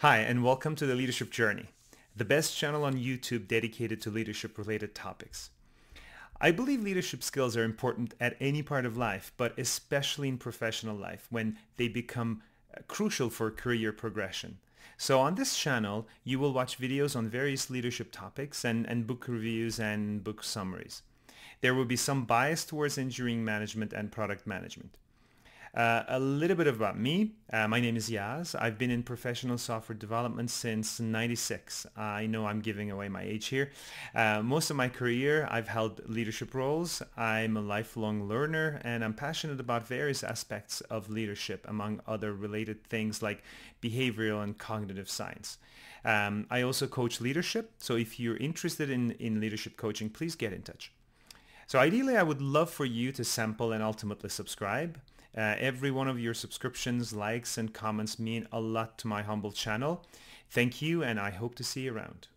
Hi, and welcome to the Leadership Journey, the best channel on YouTube dedicated to leadership-related topics. I believe leadership skills are important at any part of life, but especially in professional life when they become uh, crucial for career progression. So on this channel, you will watch videos on various leadership topics and, and book reviews and book summaries. There will be some bias towards engineering management and product management. Uh, a little bit about me. Uh, my name is Yaz. I've been in professional software development since 96. I know I'm giving away my age here. Uh, most of my career, I've held leadership roles. I'm a lifelong learner and I'm passionate about various aspects of leadership, among other related things like behavioral and cognitive science. Um, I also coach leadership. So if you're interested in, in leadership coaching, please get in touch. So ideally, I would love for you to sample and ultimately subscribe. Uh, every one of your subscriptions, likes, and comments mean a lot to my humble channel. Thank you, and I hope to see you around.